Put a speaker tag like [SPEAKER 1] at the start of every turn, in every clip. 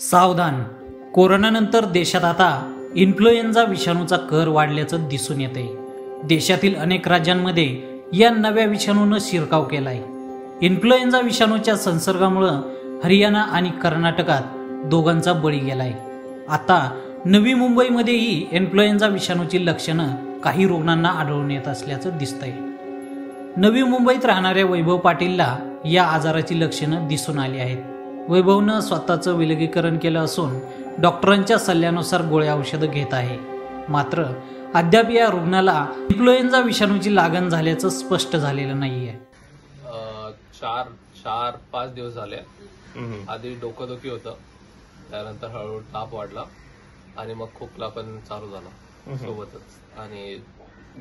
[SPEAKER 1] सावधान. कोरोनानंतर देशात आता इन्फ्लुएन्झा विषाणूचा कर वाढल्याचं दिसून येते देशातील अनेक राज्यांमध्ये या नव्या विषाणूनं शिरकाव केलाय. इन्फ्लुएन्झा विषाणूच्या संसर्गामुळं हरियाणा आणि कर्नाटकात दोघांचा बळी गेलाय. आता नवी मुंबईमध्येही इन्फ्लुएन्झा विषाणूची लक्षणं काही रुग्णांना आढळून येत असल्याचं दिसतंय. नवी मुंबईत राहणाऱ्या वैभव पाटीलला या आजाराची लक्षणं दिसून आली आहेत. वैभवनं स्वतःचं विलगीकरण केलं असून डॉक्टरांच्या सल्ल्यानुसार गोळ्या औषधं घेत आहे. मात्र अद्याप या रुग्णाला इन्फ्लुएन्झा विषाणूची लागण झाल्याचं स्पष्ट झालेलं नाहीये.
[SPEAKER 2] चार चार पाच दिवस झाले. आधी डोकंदुखी होतं. त्यानंतर हळूहळू ताप वाढला आणि मग खोकला पण चालू झाला सोबतच. आणि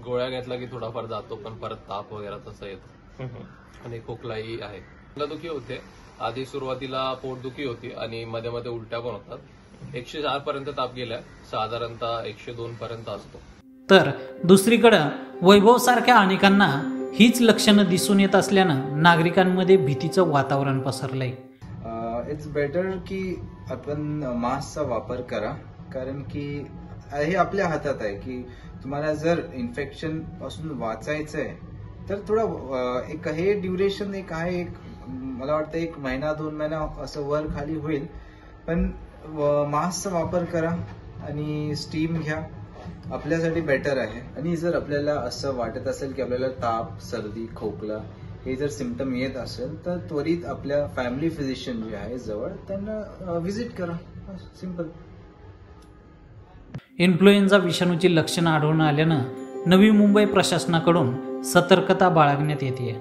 [SPEAKER 2] गोळ्या घेतला की थोडाफार जातो पण परत ताप वगैरे तसं येतो. आणि खोकलाही आहे. डोकंदुखी होते. आधी सुरुवातीला पोटदुखी होती आणि मध्ये मध्ये उलट्या पण होतात. एकशे चार पर्यंत ताप गेलाय. साधारणतः एकशे दोन पर्यंत असतो.
[SPEAKER 1] तर दुसरीकडं वैभव सारख्या अनेकांना हीच लक्षणं दिसून येत असल्यानं नागरिकांमध्ये भीतीचं वातावरण पसरलंय.
[SPEAKER 3] इट्स बेटर की आपण मास्कचा वापर करा. कारण की हे आपल्या हातात आहे की तुम्हाला जर इन्फेक्शनपासून वाचायचं आहे तर थोडा एक हे ड्युरेशन एक आहे एक मला वाटतं एक महिना दोन महिना असं वर खाली होईल. पण मास्कचा वापर करा आणि स्टीम घ्या. आपल्यासाठी बेटर आहे. आणि जर आपल्याला असं वाटत असेल की आपल्याला ताप सर्दी खोकला हे जर सिमटम येत असेल तर त्वरित आपल्या फॅमिली फिजिशियन जे आहे जवळ त्यांना व्हिजिट करा. सिंपल
[SPEAKER 1] इन्फ्लुएन्झा विषाणूची लक्षणं आढळून आल्यानं नवी मुंबई प्रशासनाकडून सतर्कता बाळगण्यात येते